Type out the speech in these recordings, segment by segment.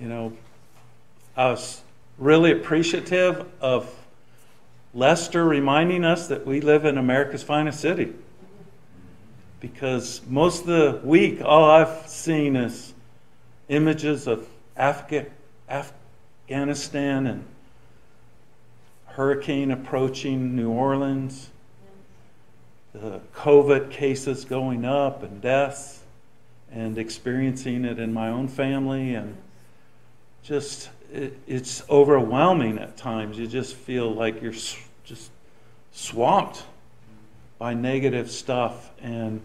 you know, I was really appreciative of Lester reminding us that we live in America's finest city. Because most of the week, all I've seen is images of Afga- Afghanistan and hurricane approaching New Orleans, the COVID cases going up and deaths, and experiencing it in my own family. And just, it, it's overwhelming at times. You just feel like you're just swamped by negative stuff. And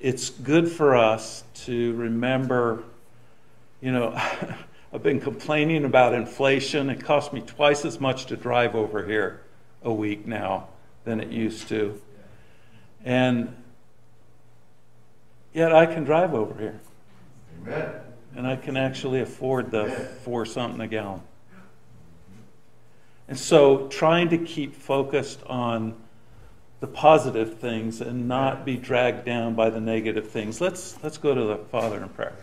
it's good for us to remember, you know, I've been complaining about inflation. It costs me twice as much to drive over here a week now than it used to. And yet I can drive over here. Amen. And I can actually afford the four something a gallon. And so trying to keep focused on the positive things and not be dragged down by the negative things. Let's let's go to the Father in prayer.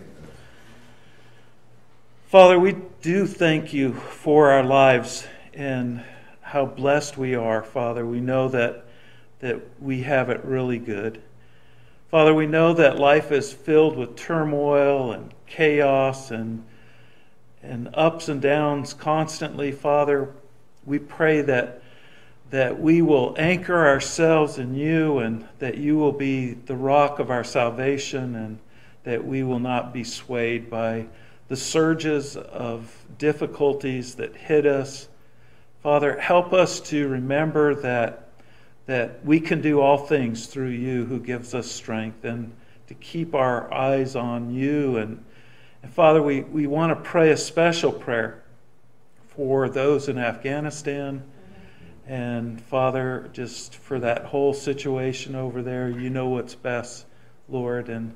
Father, we do thank you for our lives and how blessed we are, Father. We know that that we have it really good. Father, we know that life is filled with turmoil and chaos and and ups and downs constantly, Father we pray that that we will anchor ourselves in you and that you will be the rock of our salvation and that we will not be swayed by the surges of difficulties that hit us. Father, help us to remember that, that we can do all things through you who gives us strength and to keep our eyes on you. And, and Father, we, we want to pray a special prayer for those in Afghanistan. And Father, just for that whole situation over there, you know what's best, Lord. And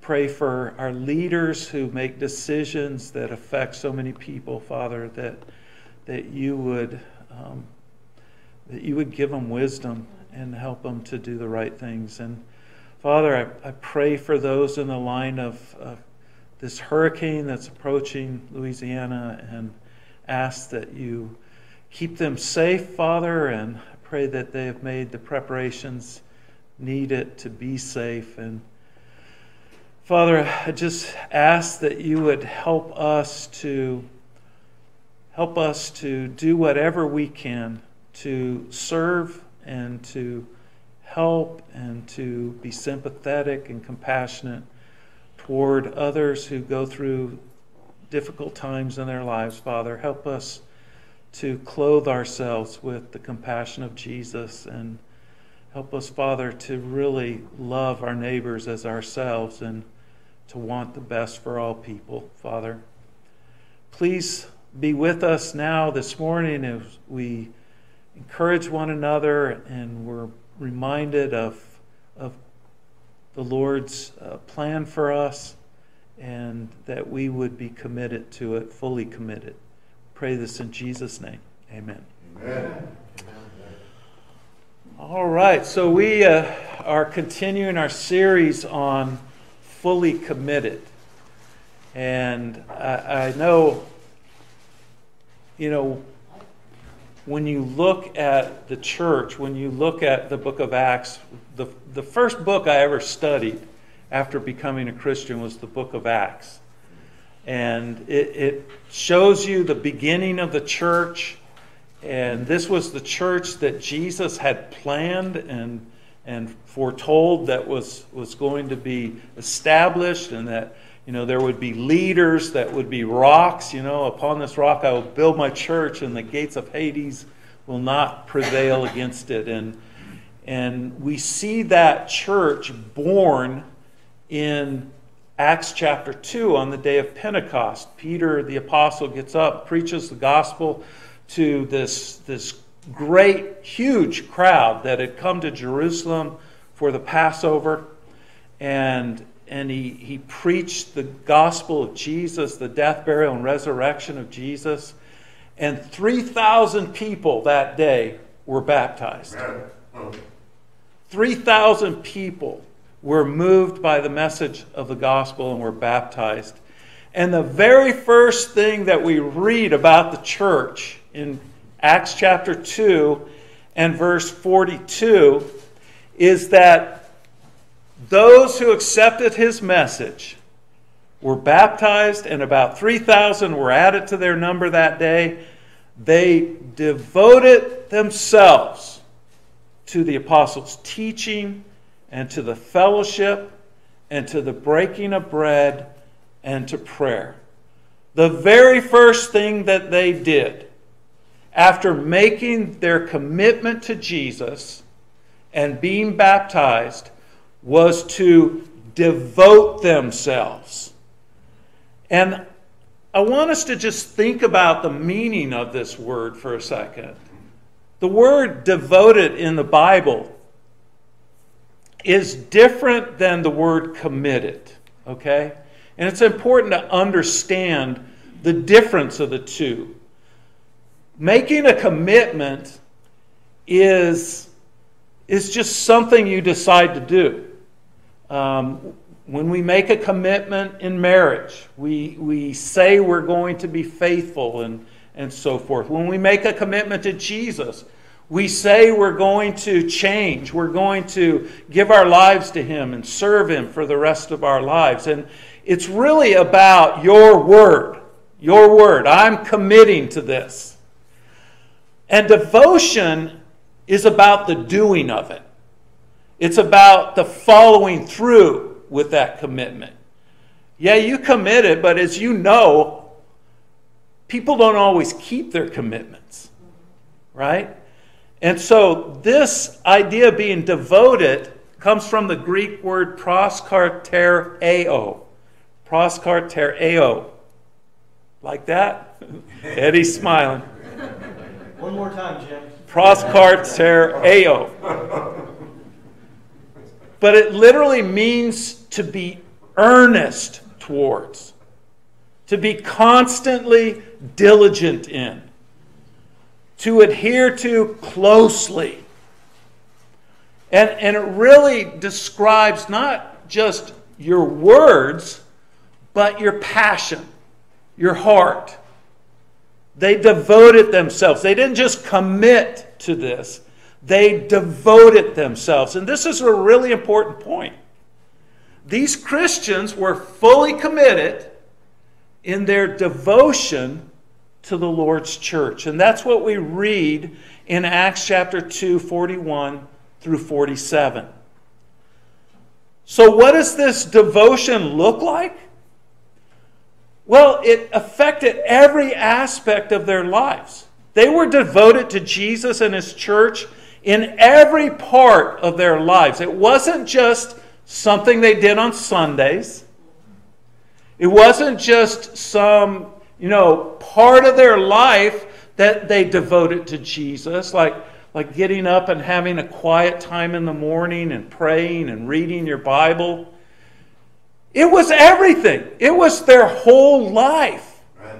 pray for our leaders who make decisions that affect so many people, Father, that, that you would. Um, that you would give them wisdom and help them to do the right things. And Father, I, I pray for those in the line of uh, this hurricane that's approaching Louisiana and ask that you keep them safe, Father, and I pray that they have made the preparations needed to be safe. And Father, I just ask that you would help us to help us to do whatever we can to serve and to help and to be sympathetic and compassionate toward others who go through difficult times in their lives, Father. Help us to clothe ourselves with the compassion of Jesus and help us, Father, to really love our neighbors as ourselves and to want the best for all people, Father. Please be with us now this morning as we encourage one another and we're reminded of, of the Lord's uh, plan for us and that we would be committed to it, fully committed. Pray this in Jesus' name. Amen. Amen. All right, so we uh, are continuing our series on fully committed. And I, I know, you know, when you look at the church, when you look at the book of Acts, the, the first book I ever studied after becoming a Christian was the book of Acts. And it, it shows you the beginning of the church. And this was the church that Jesus had planned and, and foretold that was, was going to be established and that you know there would be leaders that would be rocks you know upon this rock i will build my church and the gates of hades will not prevail against it and and we see that church born in Acts chapter 2 on the day of Pentecost. Peter, the apostle, gets up, preaches the gospel to this, this great, huge crowd that had come to Jerusalem for the Passover. And, and he, he preached the gospel of Jesus, the death, burial, and resurrection of Jesus. And 3,000 people that day were baptized. 3,000 people were moved by the message of the gospel and were baptized. And the very first thing that we read about the church in Acts chapter 2 and verse 42 is that those who accepted his message were baptized, and about 3,000 were added to their number that day. They devoted themselves to the apostles' teaching and to the fellowship and to the breaking of bread and to prayer. The very first thing that they did after making their commitment to Jesus and being baptized was to devote themselves. And I want us to just think about the meaning of this word for a second. The word devoted in the Bible is different than the word committed, okay? And it's important to understand the difference of the two. Making a commitment is, is just something you decide to do. Um, when we make a commitment in marriage, we, we say we're going to be faithful and, and so forth. When we make a commitment to Jesus, we say we're going to change. We're going to give our lives to Him and serve Him for the rest of our lives. And it's really about your word. Your word. I'm committing to this. And devotion is about the doing of it, it's about the following through with that commitment. Yeah, you committed, but as you know, people don't always keep their commitments, right? And so this idea of being devoted comes from the Greek word proskartereo. Proskartereo. Like that? Eddie's smiling. One more time, Jim. Proskartereo. But it literally means to be earnest towards, to be constantly diligent in, to adhere to closely. And, and it really describes not just your words, but your passion, your heart. They devoted themselves. They didn't just commit to this, they devoted themselves. And this is a really important point. These Christians were fully committed in their devotion to the Lord's church. And that's what we read in Acts chapter 2, 41 through 47. So, what does this devotion look like? Well, it affected every aspect of their lives. They were devoted to Jesus and his church in every part of their lives. It wasn't just something they did on Sundays. It wasn't just some, you know, part of their life that they devoted to Jesus, like, like getting up and having a quiet time in the morning and praying and reading your Bible. It was everything. It was their whole life. Right.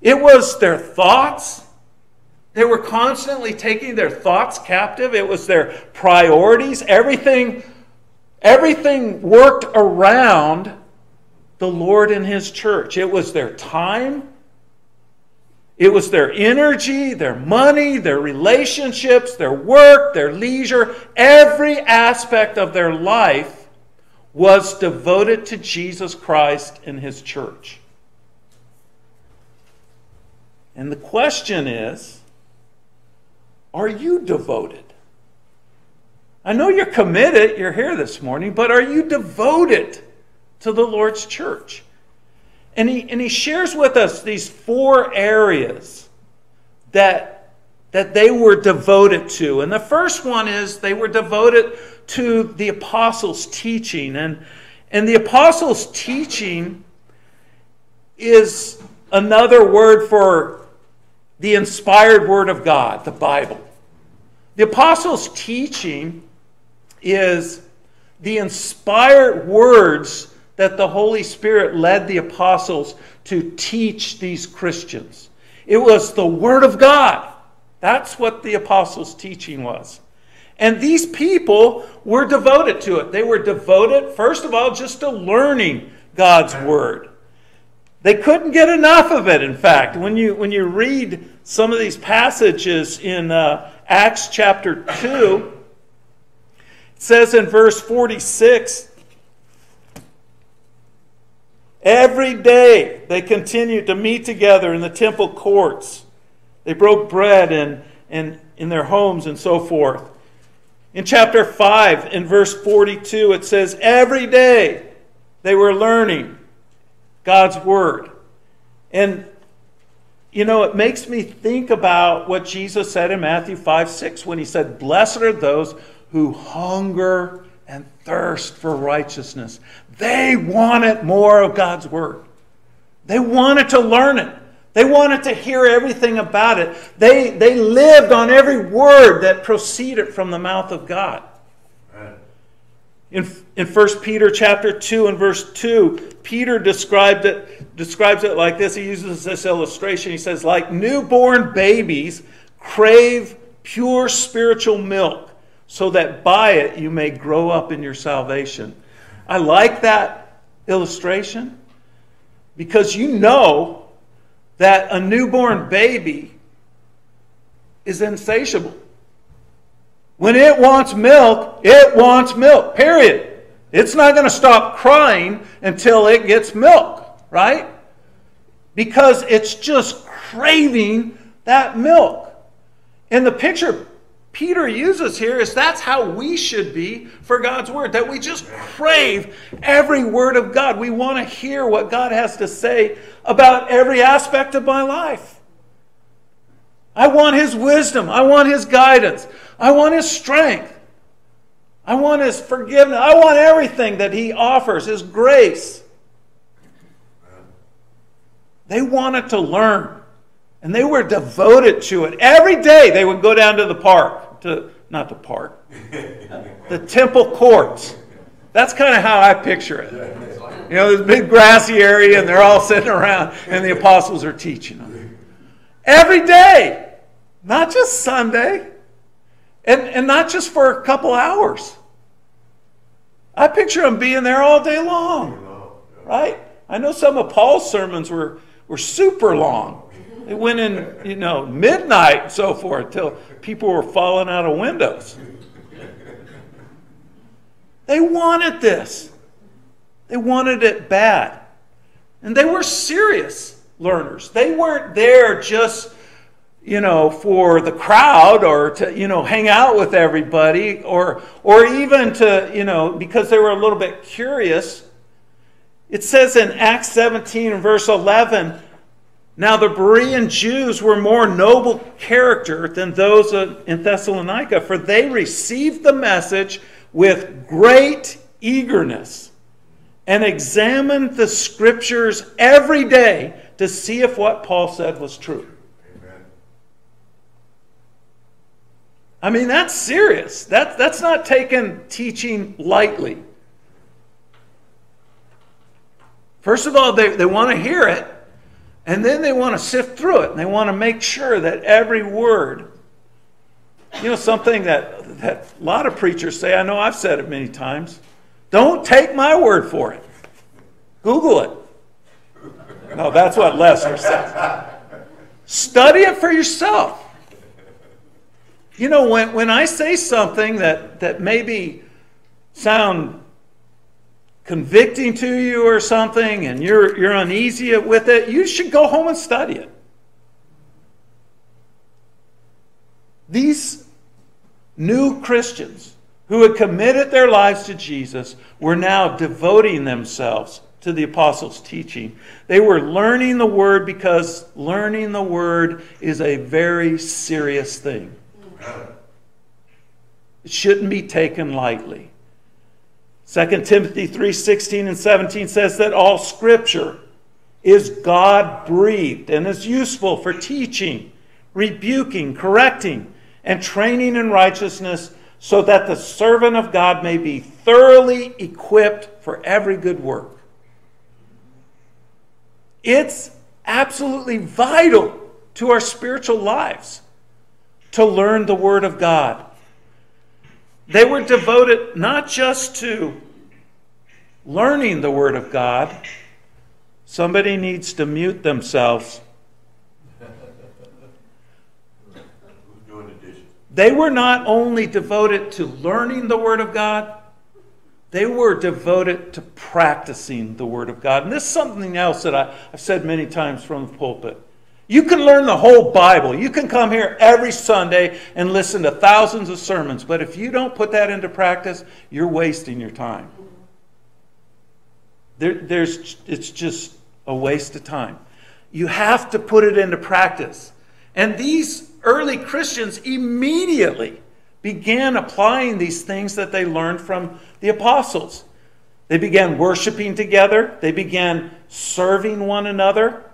It was their thoughts. They were constantly taking their thoughts captive. It was their priorities. Everything, everything worked around the Lord and His church. It was their time. It was their energy, their money, their relationships, their work, their leisure. Every aspect of their life was devoted to Jesus Christ and his church. And the question is are you devoted? I know you're committed, you're here this morning, but are you devoted to the Lord's church? And he, and he shares with us these four areas that, that they were devoted to. And the first one is they were devoted to the apostles' teaching. And, and the apostles' teaching is another word for the inspired word of God, the Bible. The apostles' teaching is the inspired words that the Holy Spirit led the apostles to teach these Christians. It was the Word of God. That's what the apostles' teaching was. And these people were devoted to it. They were devoted, first of all, just to learning God's word. They couldn't get enough of it, in fact. When you, when you read some of these passages in uh, Acts chapter 2, it says in verse 46 Every day they continued to meet together in the temple courts. They broke bread and, and in their homes and so forth. In chapter 5, in verse 42, it says, Every day they were learning God's Word. And, you know, it makes me think about what Jesus said in Matthew 5 6 when he said, Blessed are those who hunger and thirst for righteousness. They wanted more of God's Word, they wanted to learn it. They wanted to hear everything about it. They, they lived on every word that proceeded from the mouth of God. In, in 1 Peter chapter 2 and verse 2, Peter described it, describes it like this. He uses this illustration. He says, like newborn babies crave pure spiritual milk, so that by it you may grow up in your salvation. I like that illustration because you know that a newborn baby is insatiable. When it wants milk, it wants milk, period. It's not going to stop crying until it gets milk, right? Because it's just craving that milk. And the picture Peter uses here is that's how we should be for God's word, that we just crave every word of God. We want to hear what God has to say about every aspect of my life. I want his wisdom. I want his guidance. I want his strength. I want his forgiveness. I want everything that he offers, his grace. They wanted to learn, and they were devoted to it. Every day they would go down to the park, to not the park, the temple courts. That's kind of how I picture it. You know, this big grassy area, and they're all sitting around, and the apostles are teaching them. Every day, not just Sunday. And, and not just for a couple hours. I picture them being there all day long, right? I know some of Paul's sermons were, were super long. They went in, you know, midnight and so forth till people were falling out of windows. They wanted this. They wanted it bad. And they were serious learners. They weren't there just you know, for the crowd or to, you know, hang out with everybody or, or even to, you know, because they were a little bit curious. It says in Acts 17 and verse 11, now the Berean Jews were more noble character than those in Thessalonica, for they received the message with great eagerness and examined the scriptures every day to see if what Paul said was true. I mean, that's serious. That, that's not taken teaching lightly. First of all, they, they want to hear it, and then they want to sift through it, and they want to make sure that every word, you know, something that, that a lot of preachers say, I know I've said it many times don't take my word for it, Google it. No, that's what Lester says. Study it for yourself. You know, when, when I say something that, that maybe sound convicting to you or something and you're, you're uneasy with it, you should go home and study it. These new Christians who had committed their lives to Jesus were now devoting themselves to the apostles' teaching. They were learning the word because learning the word is a very serious thing. It shouldn't be taken lightly. 2 Timothy 3:16 and 17 says that all scripture is God breathed and is useful for teaching, rebuking, correcting, and training in righteousness so that the servant of God may be thoroughly equipped for every good work. It's absolutely vital to our spiritual lives to learn the Word of God. They were devoted not just to learning the Word of God Somebody needs to mute themselves. They were not only devoted to learning the Word of God, they were devoted to practicing the Word of God. And this is something else that I, have said many times from the pulpit. You can learn the whole Bible. You can come here every Sunday and listen to thousands of sermons. But if you don't put that into practice, you're wasting your time. There, there's, it's just a waste of time. You have to put it into practice. And these early Christians immediately began applying these things that they learned from the apostles. They began worshiping together, they began serving one another.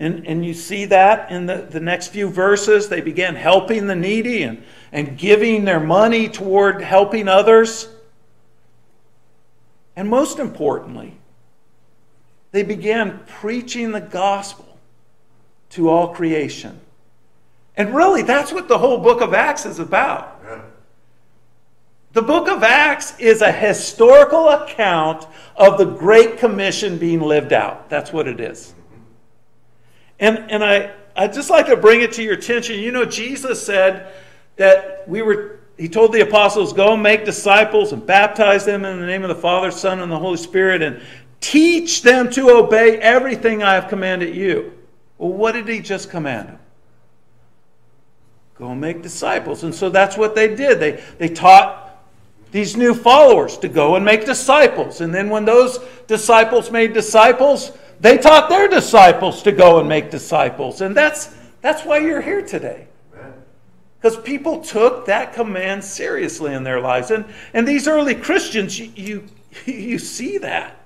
And, and you see that in the, the next few verses. They began helping the needy and, and giving their money toward helping others. And most importantly, they began preaching the gospel to all creation. And really, that's what the whole book of Acts is about. Yeah. The book of Acts is a historical account of the Great Commission being lived out. That's what it is. And, and I, I'd just like to bring it to your attention. You know, Jesus said that we were, he told the apostles, go make disciples and baptize them in the name of the Father, Son, and the Holy Spirit, and teach them to obey everything I have commanded you. Well, what did he just command them? Go make disciples. And so that's what they did. They, they taught these new followers to go and make disciples. And then when those disciples made disciples, they taught their disciples to go and make disciples. And that's, that's why you're here today. Because people took that command seriously in their lives. And, and these early Christians, you, you, you see that.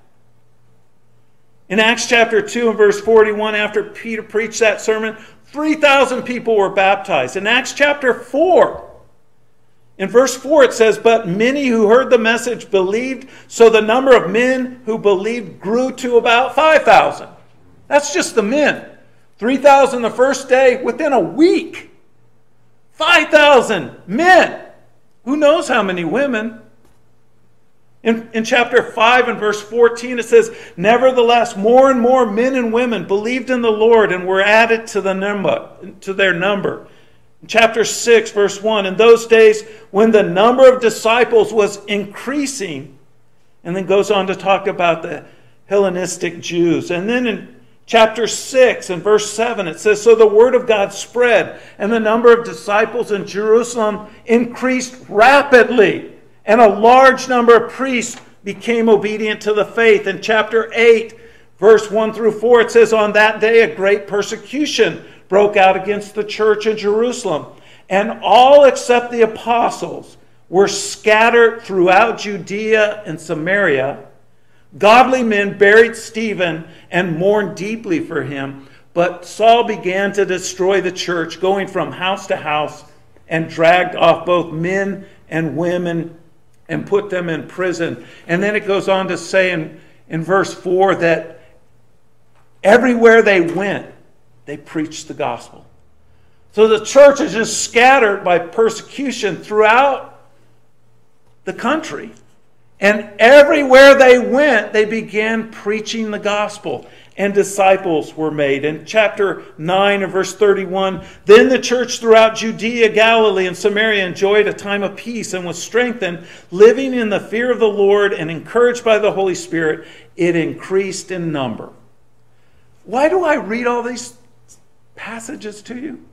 In Acts chapter 2 and verse 41, after Peter preached that sermon, 3,000 people were baptized. In Acts chapter 4, in verse 4, it says, But many who heard the message believed, so the number of men who believed grew to about 5,000. That's just the men. 3,000 the first day, within a week. 5,000 men. Who knows how many women? In, in chapter 5 and verse 14, it says, Nevertheless, more and more men and women believed in the Lord and were added to, the number, to their number chapter 6, verse 1, in those days when the number of disciples was increasing, and then goes on to talk about the Hellenistic Jews. And then in chapter 6 and verse 7, it says, So the word of God spread, and the number of disciples in Jerusalem increased rapidly, and a large number of priests became obedient to the faith. In chapter 8, verse 1 through 4, it says, On that day a great persecution broke out against the church in Jerusalem. And all except the apostles were scattered throughout Judea and Samaria. Godly men buried Stephen and mourned deeply for him. But Saul began to destroy the church, going from house to house, and dragged off both men and women and put them in prison. And then it goes on to say in, in verse 4 that everywhere they went, they preached the gospel. So the church is just scattered by persecution throughout the country. And everywhere they went, they began preaching the gospel, and disciples were made. In chapter 9 and verse 31, then the church throughout Judea, Galilee, and Samaria enjoyed a time of peace and was strengthened, living in the fear of the Lord and encouraged by the Holy Spirit. It increased in number. Why do I read all these passages to you.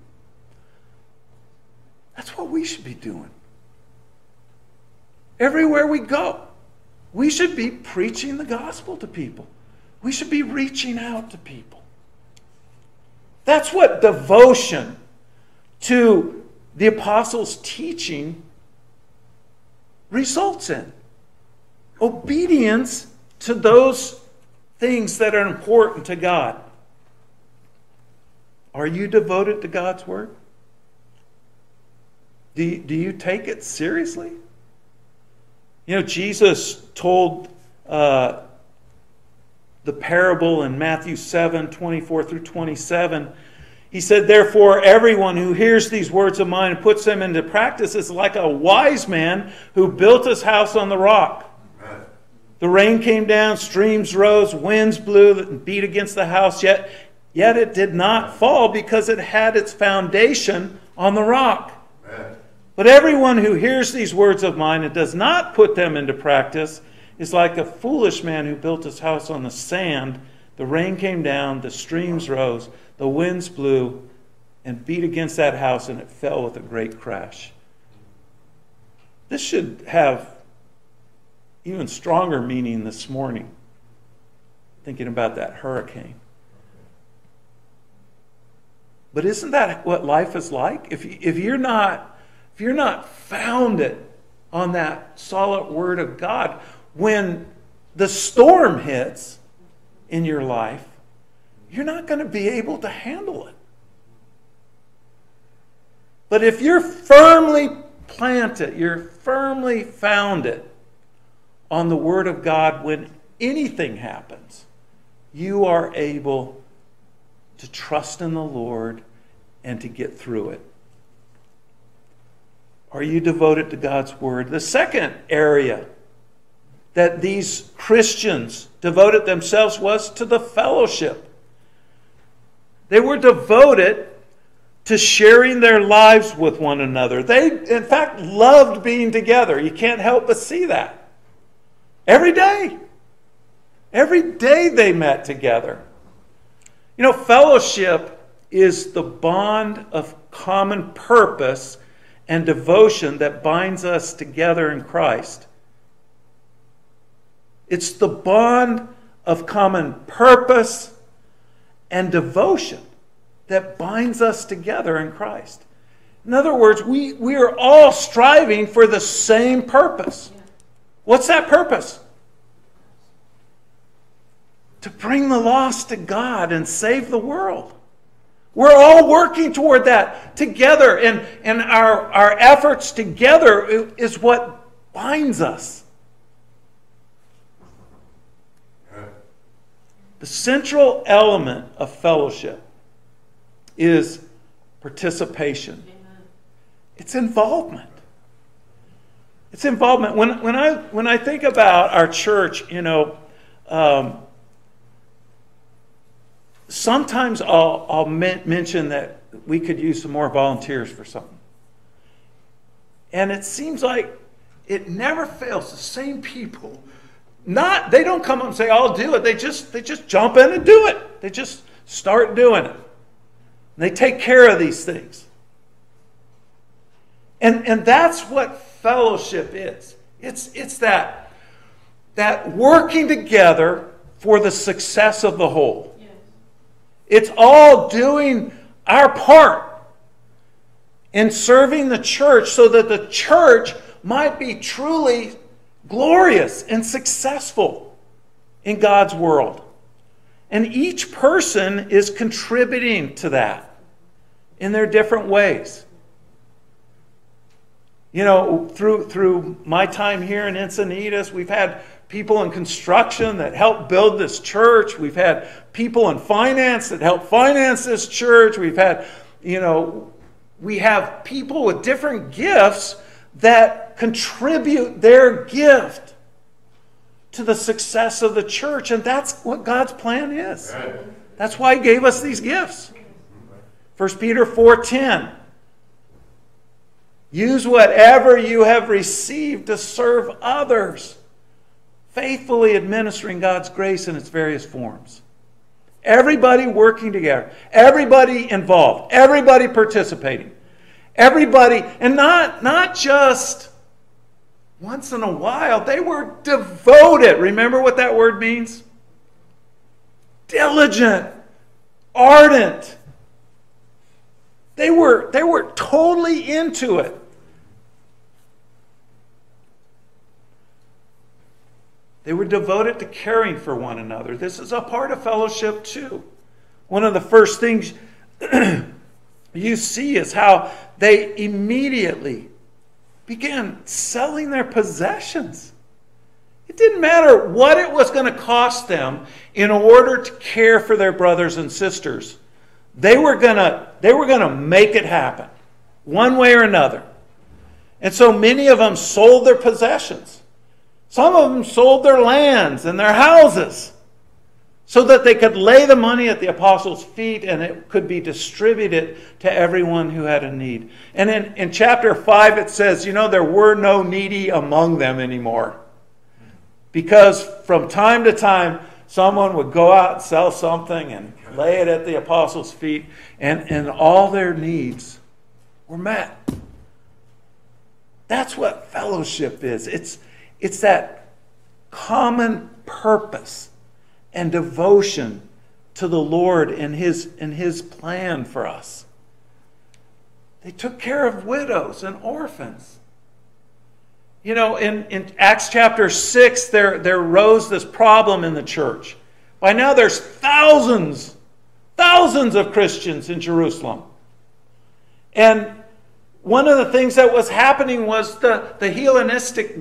That's what we should be doing. Everywhere we go, we should be preaching the gospel to people. We should be reaching out to people. That's what devotion to the apostles' teaching results in. Obedience to those things that are important to God. Are you devoted to God's Word? Do you, do you take it seriously? You know, Jesus told uh, the parable in Matthew 7 24 through 27. He said, Therefore, everyone who hears these words of mine and puts them into practice is like a wise man who built his house on the rock. The rain came down, streams rose, winds blew and beat against the house, yet, yet it did not fall because it had its foundation on the rock. Amen. But everyone who hears these words of mine and does not put them into practice is like a foolish man who built his house on the sand. The rain came down, the streams rose, the winds blew and beat against that house, and it fell with a great crash. This should have even stronger meaning this morning, thinking about that hurricane. But isn't that what life is like? If, if you're not if you're not founded on that solid word of God, when the storm hits in your life, you're not going to be able to handle it. But if you're firmly planted, you're firmly founded on the Word of God when anything happens, you are able to trust in the Lord and to get through it. Are you devoted to God's Word? The second area that these Christians devoted themselves was to the fellowship. They were devoted to sharing their lives with one another. They, in fact, loved being together. You can't help but see that. Every day. Every day they met together. You know, fellowship is the bond of common purpose and devotion that binds us together in Christ. It's the bond of common purpose and devotion that binds us together in Christ. In other words, we, we are all striving for the same purpose. What's that purpose? To bring the lost to God and save the world. We're all working toward that together, and, and our, our efforts together is what binds us. The central element of fellowship is participation, it's involvement. It's involvement. When, when, I, when I think about our church, you know, um, sometimes I'll, I'll mention that we could use some more volunteers for something. And it seems like it never fails. The same people, not they don't come up and say, "I'll do it." They just they just jump in and do it. They just start doing it. And they take care of these things. And and that's what fellowship is. It's it's that that working together for the success of the whole. It's all doing our part in serving the church so that the church might be truly glorious and successful in God's world. And each person is contributing to that in their different ways. You know, through, through my time here in Encinitas, we've had people in construction that helped build this church. We've had people in finance that help finance this church. We've had, you know, we have people with different gifts that contribute their gift to the success of the church. And that's what God's plan is. That's why He gave us these gifts. 1 Peter 4:10 Use whatever you have received to serve others faithfully administering God's grace in its various forms. Everybody working together, everybody involved, everybody participating, everybody, and not, not just once in a while, they were devoted. Remember what that word means? Diligent, ardent. They were, they were totally into it. They were devoted to caring for one another. This is a part of fellowship, too. One of the first things you see is how they immediately began selling their possessions. It didn't matter what it was going to cost them in order to care for their brothers and sisters. They were going to, they were going to make it happen, one way or another. And so many of them sold their possessions Some of them sold their lands and their houses so that they could lay the money at the apostles' feet and it could be distributed to everyone who had a need. And in, in chapter 5, it says, you know, there were no needy among them anymore. Because from time to time, someone would go out and sell something and lay it at the apostles' feet, and, and all their needs were met. That's what fellowship is. It's, it's that common purpose and devotion to the Lord and his, and his plan for us. They took care of widows and orphans. You know, in, in Acts chapter 6, there, there rose this problem in the church. By now, there's thousands, thousands of Christians in Jerusalem. And one of the things that was happening was the, the Hellenistic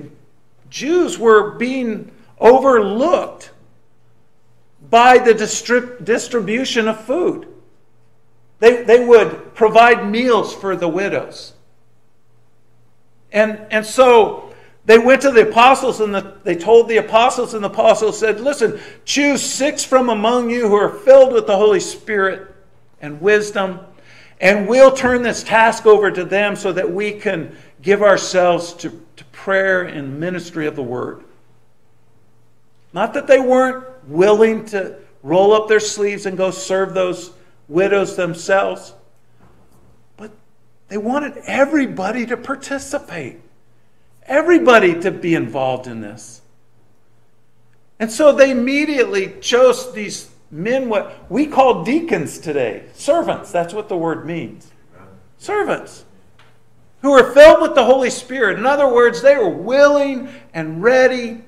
Jews were being overlooked by the distrib- distribution of food. They, they would provide meals for the widows. And, and so they went to the apostles and the, they told the apostles, and the apostles said, Listen, choose six from among you who are filled with the Holy Spirit and wisdom, and we'll turn this task over to them so that we can give ourselves to, to prayer and ministry of the word. Not that they weren't willing to roll up their sleeves and go serve those widows themselves, but they wanted everybody to participate, everybody to be involved in this. And so they immediately chose these men, what we call deacons today, servants. That's what the word means. Servants who were filled with the Holy Spirit. In other words, they were willing and ready,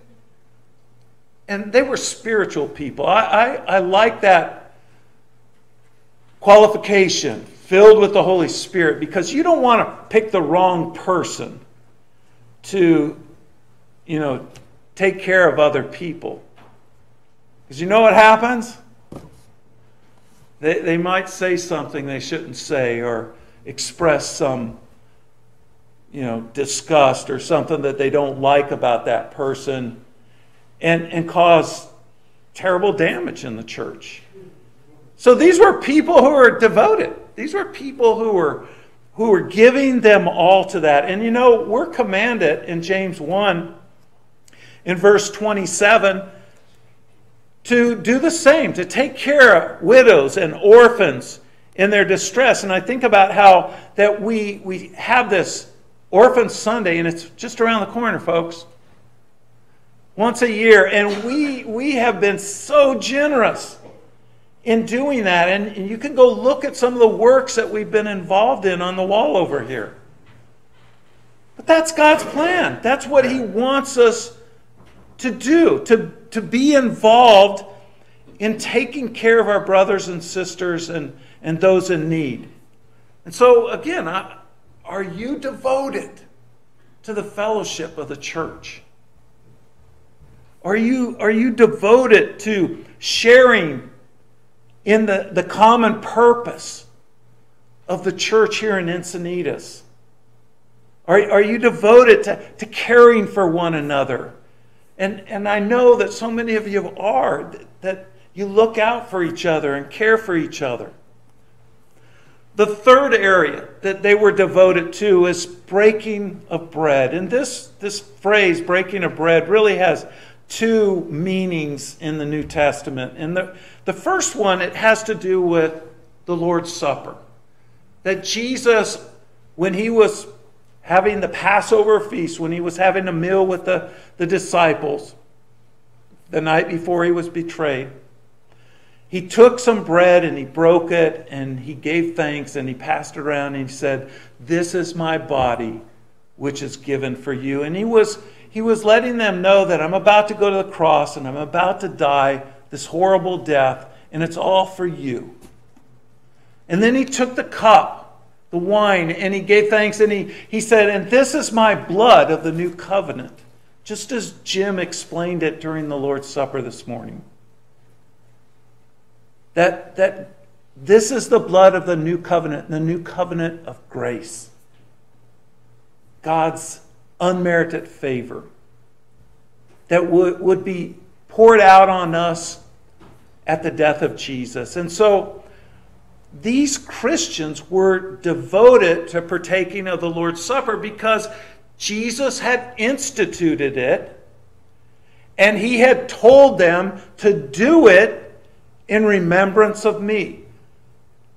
and they were spiritual people. I, I, I like that qualification, filled with the Holy Spirit, because you don't want to pick the wrong person to, you know, take care of other people. Because you know what happens? They, they might say something they shouldn't say or express some you know, disgust or something that they don't like about that person and, and cause terrible damage in the church. So these were people who were devoted. These were people who were who were giving them all to that. And you know, we're commanded in James 1 in verse 27 to do the same, to take care of widows and orphans in their distress. And I think about how that we we have this Orphan Sunday, and it's just around the corner, folks. Once a year. And we, we have been so generous in doing that. And, and you can go look at some of the works that we've been involved in on the wall over here. But that's God's plan. That's what He wants us to do, to, to be involved in taking care of our brothers and sisters and, and those in need. And so, again, I, are you devoted to the fellowship of the church? Are you, are you devoted to sharing in the, the common purpose of the church here in Encinitas? Are, are you devoted to, to caring for one another? And, and I know that so many of you are, that, that you look out for each other and care for each other. The third area that they were devoted to is breaking of bread. And this, this phrase, breaking of bread, really has two meanings in the New Testament. And the, the first one, it has to do with the Lord's Supper. That Jesus, when he was having the Passover feast, when he was having a meal with the, the disciples, the night before he was betrayed, he took some bread and he broke it and he gave thanks and he passed it around and he said, This is my body, which is given for you. And he was, he was letting them know that I'm about to go to the cross and I'm about to die this horrible death, and it's all for you. And then he took the cup, the wine, and he gave thanks and he, he said, And this is my blood of the new covenant, just as Jim explained it during the Lord's Supper this morning. That, that this is the blood of the new covenant, the new covenant of grace. God's unmerited favor. that would, would be poured out on us at the death of Jesus. And so these Christians were devoted to partaking of the Lord's Supper because Jesus had instituted it and he had told them to do it in remembrance of me.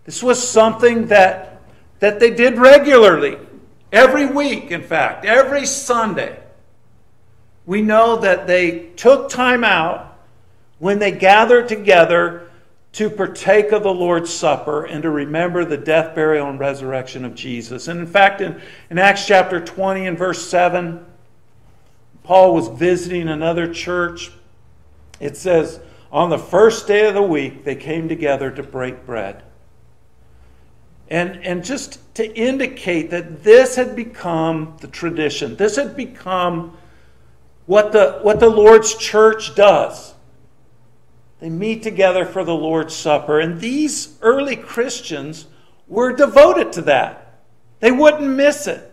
This was something that, that they did regularly, every week, in fact, every Sunday. We know that they took time out when they gathered together to partake of the Lord's Supper and to remember the death, burial, and resurrection of Jesus. And in fact, in, in Acts chapter 20 and verse 7, Paul was visiting another church. It says, On the first day of the week, they came together to break bread. And, and just to indicate that this had become the tradition, this had become what the, what the Lord's church does. They meet together for the Lord's Supper. And these early Christians were devoted to that. They wouldn't miss it.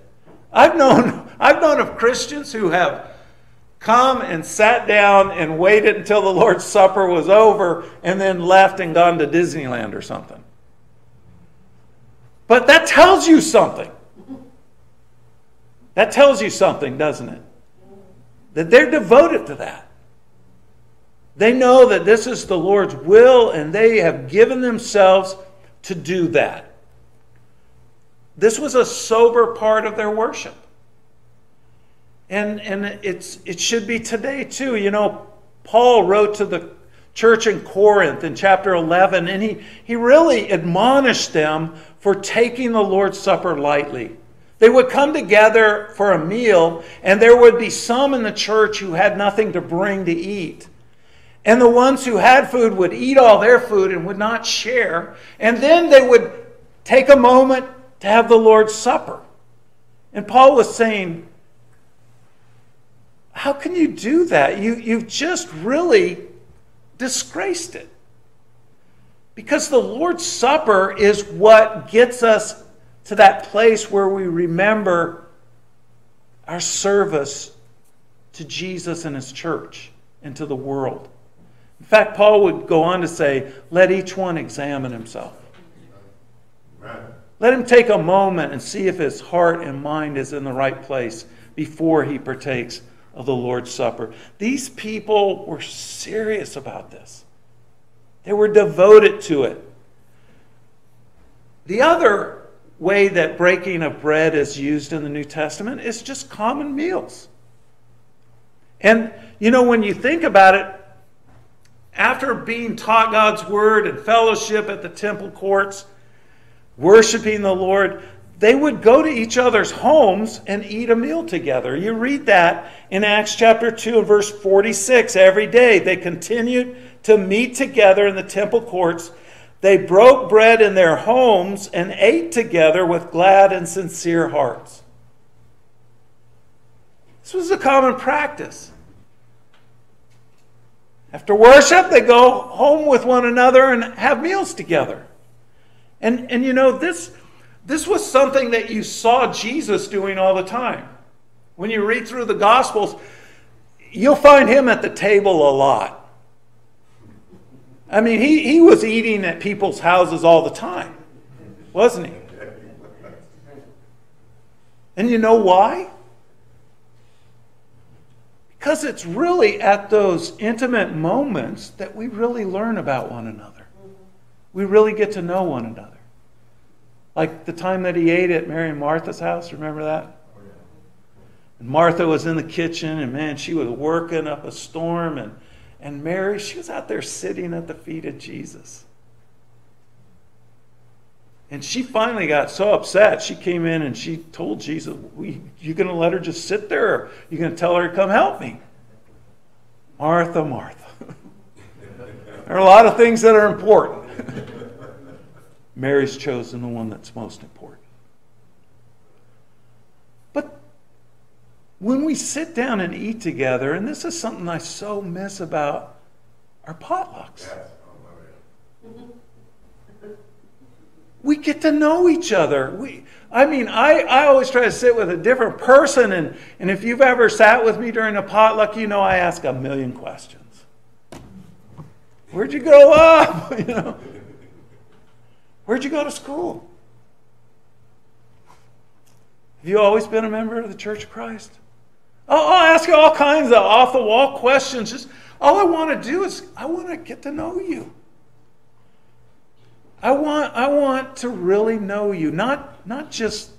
I've known, I've known of Christians who have come and sat down and waited until the Lord's Supper was over and then left and gone to Disneyland or something. But that tells you something. That tells you something, doesn't it? That they're devoted to that. They know that this is the Lord's will and they have given themselves to do that. This was a sober part of their worship. And, and it's, it should be today too. You know, Paul wrote to the church in Corinth in chapter 11, and he, he really admonished them for taking the Lord's Supper lightly. They would come together for a meal, and there would be some in the church who had nothing to bring to eat. And the ones who had food would eat all their food and would not share. And then they would take a moment to have the Lord's Supper. And Paul was saying, how can you do that? You, you've just really disgraced it. Because the Lord's Supper is what gets us to that place where we remember our service to Jesus and his church and to the world. In fact, Paul would go on to say, let each one examine himself. Let him take a moment and see if his heart and mind is in the right place before he partakes of the Lord's Supper. These people were serious about this, they were devoted to it. The other way that breaking of bread is used in the New Testament is just common meals. And, you know, when you think about it, after being taught God's word and fellowship at the temple courts, worshiping the Lord, they would go to each other's homes and eat a meal together. You read that in Acts chapter 2 and verse 46. Every day they continued to meet together in the temple courts. They broke bread in their homes and ate together with glad and sincere hearts. This was a common practice. After worship, they go home with one another and have meals together. And, and you know, this this was something that you saw Jesus doing all the time. When you read through the Gospels, you'll find him at the table a lot. I mean, he, he was eating at people's houses all the time, wasn't he? And you know why? Because it's really at those intimate moments that we really learn about one another. We really get to know one another. Like the time that he ate at Mary and Martha's house, remember that? And Martha was in the kitchen, and man, she was working up a storm. And, and Mary, she was out there sitting at the feet of Jesus. And she finally got so upset, she came in and she told Jesus, You going to let her just sit there? Or you going to tell her to come help me? Martha, Martha. there are a lot of things that are important. Mary's chosen the one that's most important. But when we sit down and eat together, and this is something I so miss about our potlucks. Oh, we, get to know each other. We, I mean, I, I always try to sit with a different person, and, and if you've ever sat with me during a potluck, you know I ask a million questions. Where'd you grow up? you know, where'd you go to school? Have you always been a member of the Church of Christ? Oh, oh, I'll, I'll ask you all kinds of off the wall questions. Just all I want to do is I want to get to know you. I want, I want to really know you, not, not just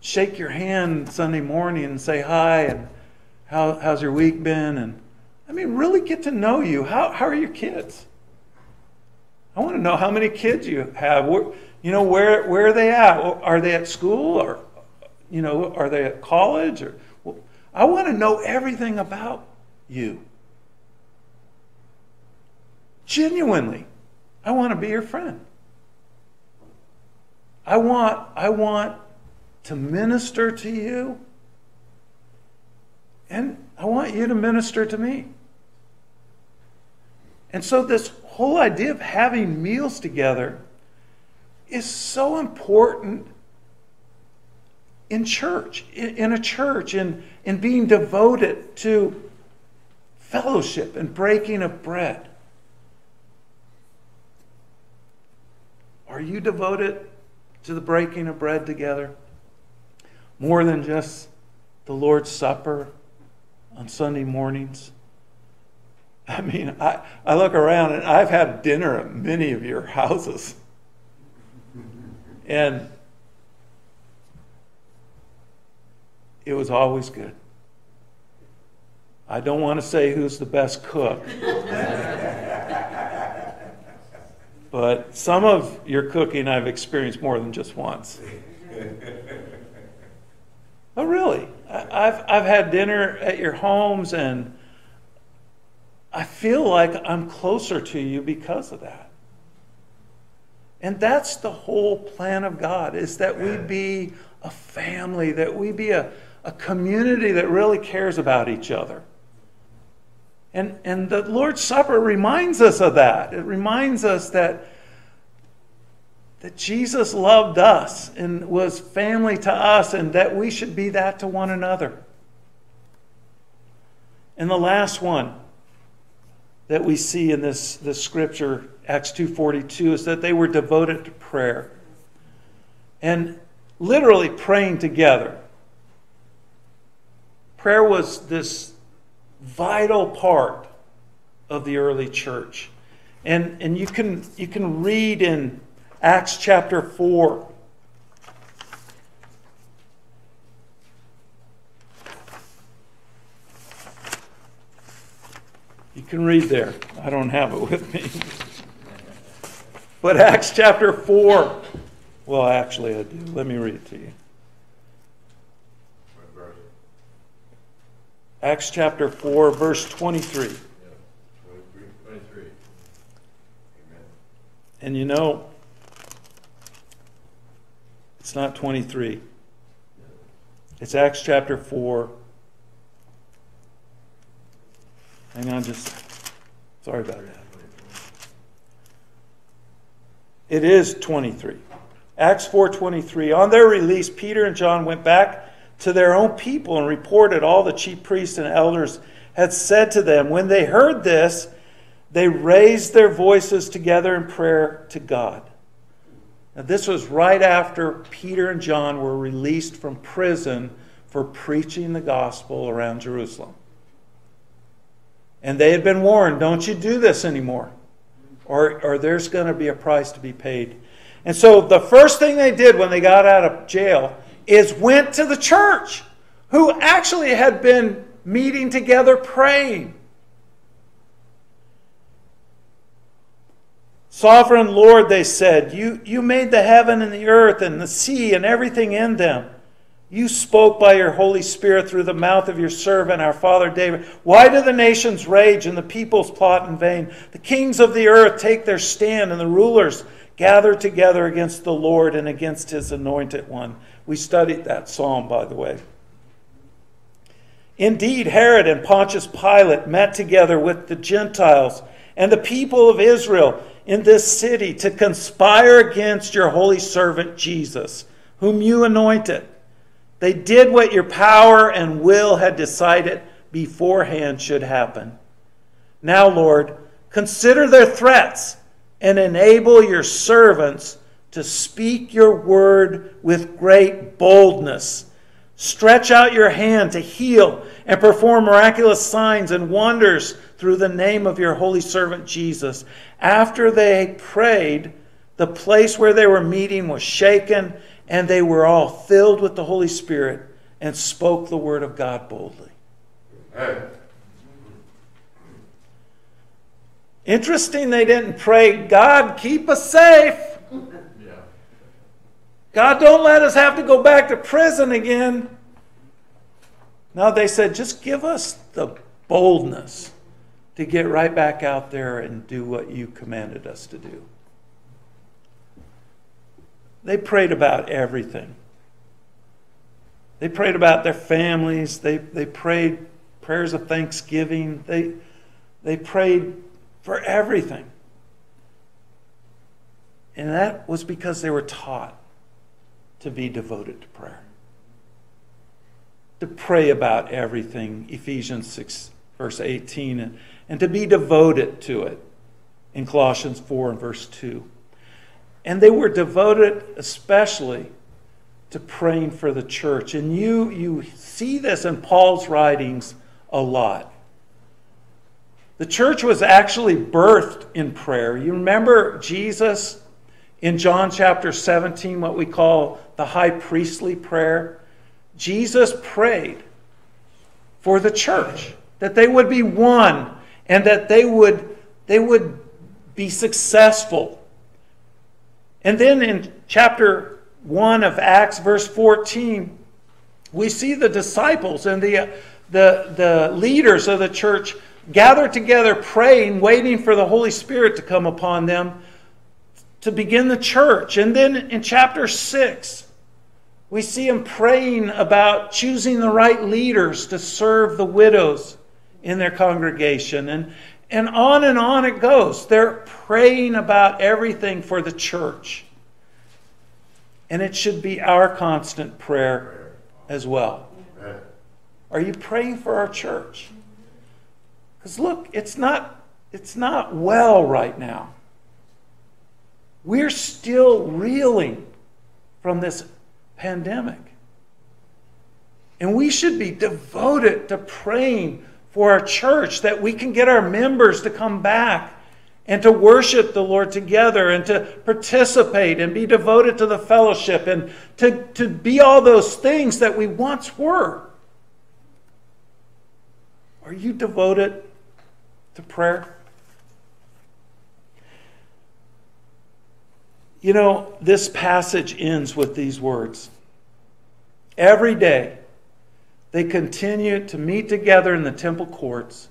shake your hand Sunday morning and say hi and how, how's your week been? And I mean, really get to know you. How, how are your kids? I want to know how many kids you have. Where, you know, where, where are they at? Are they at school or, you know, are they at college? Or well, I want to know everything about you. Genuinely. I want to be your friend. I want, I want to minister to you, and I want you to minister to me. And so, this whole idea of having meals together is so important in church, in, a church, in, in being devoted to fellowship and breaking of bread. Are you devoted to the breaking of bread together? More than just the Lord's Supper on Sunday mornings? I mean, I, I look around and I've had dinner at many of your houses. And it was always good. I don't want to say who's the best cook. But some of your cooking I've experienced more than just once. but really, I've, I've had dinner at your homes and I feel like I'm closer to you because of that. And that's the whole plan of God is that we be a family, that we be a, a community that really cares about each other. And, and the Lord's Supper reminds us of that. It reminds us that, that Jesus loved us and was family to us, and that we should be that to one another. And the last one that we see in this, this scripture, Acts 2.42, is that they were devoted to prayer. And literally praying together. Prayer was this vital part of the early church. And, and you, can, you can read in Acts chapter 4. You can read there. I don't have it with me. But Acts chapter 4, well, actually, I do. Let me read it to you. Acts chapter 4, verse 23. And you know, it's not 23. It's Acts chapter 4. Hang on just. Sorry about that. It is 23. Acts 4:23. On their release, Peter and John went back to their own people and reported all the chief priests and elders had said to them. When they heard this, they raised their voices together in prayer to God. Now, this was right after Peter and John were released from prison for preaching the gospel around Jerusalem. And they had been warned don't you do this anymore, or, or there's going to be a price to be paid. And so the first thing they did when they got out of jail is went to the church who actually had been meeting together praying. Sovereign Lord, they said, you, you made the heaven and the earth and the sea and everything in them. You spoke by your Holy Spirit through the mouth of your servant, our father David. Why do the nations rage and the peoples plot in vain? The kings of the earth take their stand, and the rulers gather together against the Lord and against his anointed one. We studied that psalm, by the way. Indeed, Herod and Pontius Pilate met together with the Gentiles and the people of Israel in this city to conspire against your holy servant Jesus, whom you anointed. They did what your power and will had decided beforehand should happen. Now, Lord, consider their threats and enable your servants to speak your word with great boldness. Stretch out your hand to heal and perform miraculous signs and wonders through the name of your holy servant Jesus. After they prayed, the place where they were meeting was shaken, and they were all filled with the Holy Spirit and spoke the word of God boldly. Interesting, they didn't pray, God, keep us safe. God, don't let us have to go back to prison again. No, they said, just give us the boldness to get right back out there and do what you commanded us to do. They prayed about everything. They prayed about their families. They, they prayed prayers of thanksgiving. They, they prayed for everything. And that was because they were taught to be devoted to prayer. To pray about everything, Ephesians 6, verse 18, and, and to be devoted to it in Colossians 4 and verse 2. And they were devoted especially to praying for the church. And you, you see this in Paul's writings a lot. The church was actually birthed in prayer. You remember Jesus in John chapter 17, what we call the high priestly prayer? Jesus prayed for the church that they would be one and that they would, they would be successful. And then in chapter 1 of Acts, verse 14, we see the disciples and the, the, the leaders of the church gathered together praying, waiting for the Holy Spirit to come upon them to begin the church. And then in chapter 6, we see them praying about choosing the right leaders to serve the widows in their congregation. And, and on and on it goes. They're praying about everything for the church. And it should be our constant prayer as well. Are you praying for our church? Because look, it's not, it's not well right now. We're still reeling from this pandemic. And we should be devoted to praying for our church that we can get our members to come back and to worship the Lord together and to participate and be devoted to the fellowship and to, to be all those things that we once were. Are you devoted to prayer? You know, this passage ends with these words Every day they continued to meet together in the temple courts.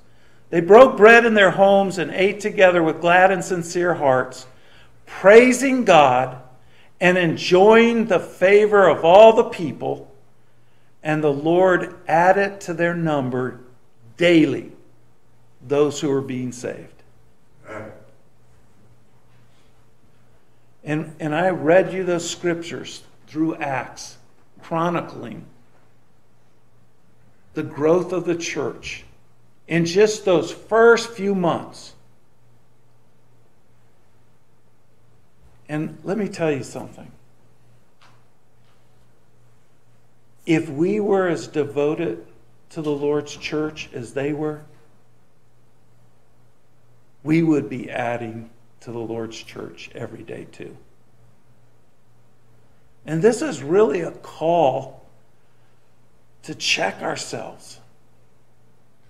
They broke bread in their homes and ate together with glad and sincere hearts, praising God and enjoying the favor of all the people. And the Lord added to their number daily those who were being saved. And, and I read you those scriptures through Acts, chronicling the growth of the church in just those first few months. And let me tell you something. If we were as devoted to the Lord's church as they were, we would be adding to the Lord's church every day, too. And this is really a call to check ourselves.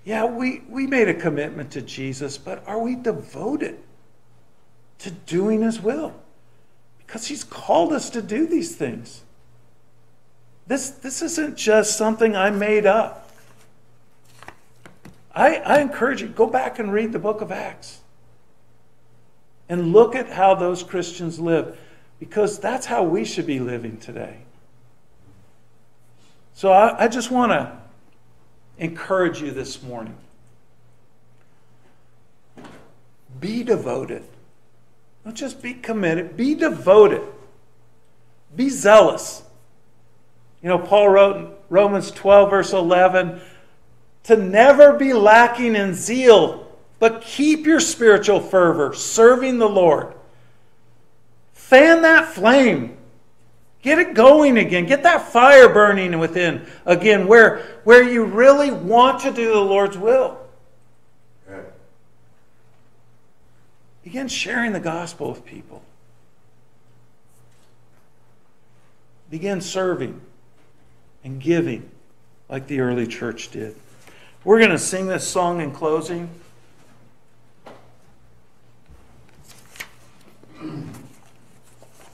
Yeah, we, we made a commitment to Jesus, but are we devoted to doing His will? Because He's called us to do these things. This, this isn't just something I made up. I, I encourage you, go back and read the book of Acts and look at how those Christians lived, because that's how we should be living today. So I, I just want to encourage you this morning. Be devoted Don't just be committed, be devoted, be zealous. You know, Paul wrote in Romans 12, verse 11, to never be lacking in zeal, but keep your spiritual fervor, serving the Lord. Fan that flame. Get it going again. Get that fire burning within again where, where you really want to do the Lord's will. Begin sharing the gospel with people. Begin serving and giving like the early church did. We're going to sing this song in closing.